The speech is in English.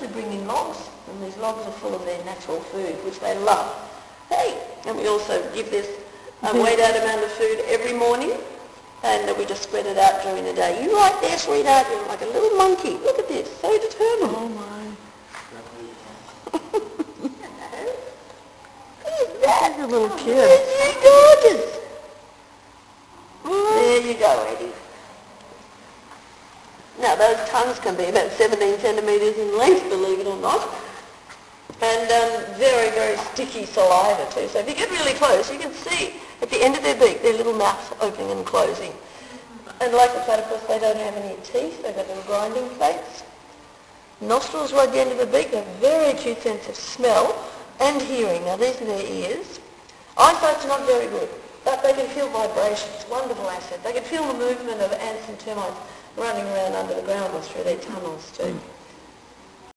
we bring in logs, and these logs are full of their natural food, which they love. Hey, and we also give this a weighed out amount of food every morning, and we just spread it out during the day. You right there, sweetheart, you're like a little monkey. Look at this, so determined. Oh my. Look at that. Oh, you're a little kid. Isn't he gorgeous? There you go, Eddie. Now, those tongues can be about 17 centimetres in length, believe it or not. And um, very, very sticky saliva too. So if you get really close, you can see at the end of their beak their little mouths opening and closing. And like the platypus, they don't have any teeth. They've got little grinding plates. Nostrils right at the end of the beak. A very acute sense of smell and hearing. Now, these are their ears. Eyesight's not very good, but they can feel vibrations. Wonderful asset. They can feel the movement of ants and termites running around under the ground or through their tunnels too.